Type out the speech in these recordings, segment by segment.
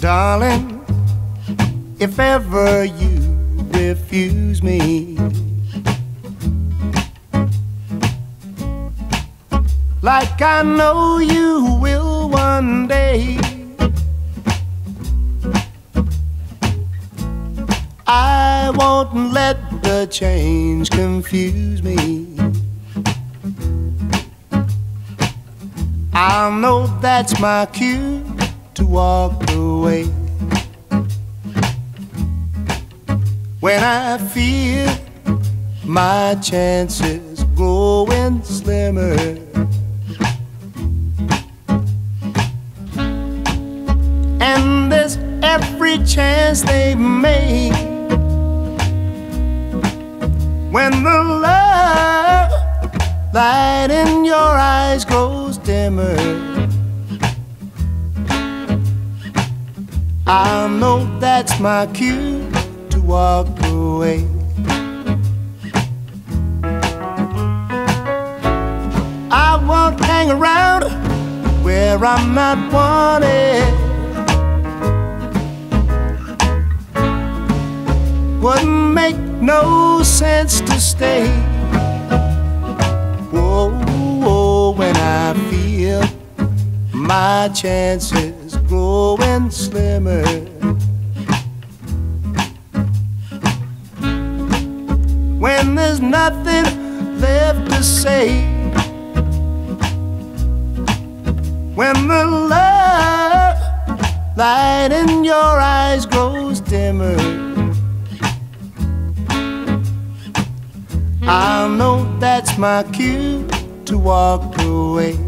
Darling, if ever you refuse me, like I know you will one day. I won't let the change confuse me. I know that's my cue to walk away. When I feel my chances growing slimmer. And there's every chance they make when the love light in your eyes grows dimmer. I know that's my cue to walk away. I won't hang around where I'm not wanted. Wouldn't make no sense to stay. Whoa, whoa, when I feel my chances growing slimmer. When there's nothing left to say. When the love light in your eyes grows dimmer. I know that's my cue to walk away.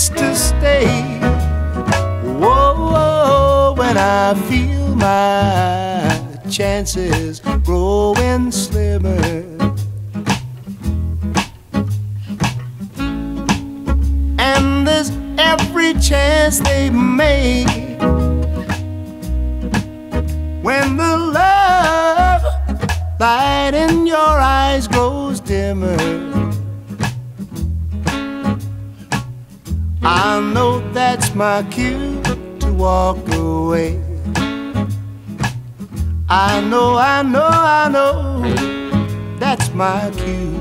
sense to stay. Whoa when I feel my chances growing slimmer. And there's every chance they make when the love light in your eyes grows dimmer. I know that's my cue to walk away. I know, I know, I know that's my cue